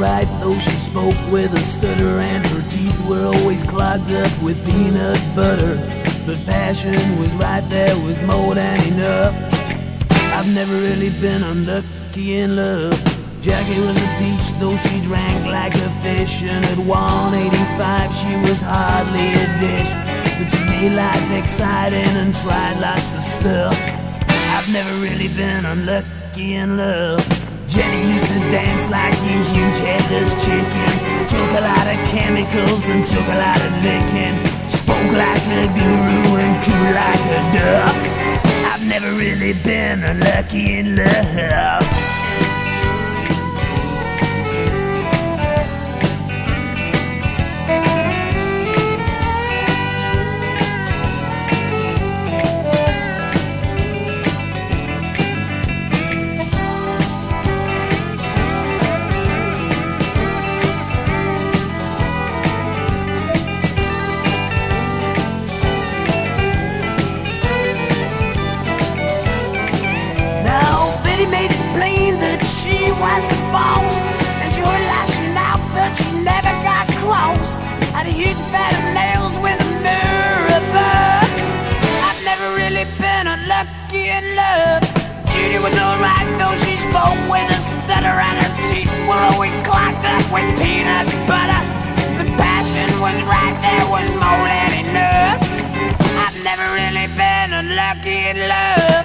though she spoke with a stutter, and her teeth were always clogged up with peanut butter. But passion was right, there was more than enough. I've never really been unlucky in love. Jackie was a peach, though she drank like a fish, and at 185 she was hardly a dish. But she made life exciting and tried lots of stuff. I've never really been unlucky in love. Jenny used to dance like a headless chicken. Took a lot of chemicals and took a lot of licking. Spoke like a guru and coo like a duck. I've never really been unlucky in love. Was right, there was more than enough. I've never really been unlucky in love.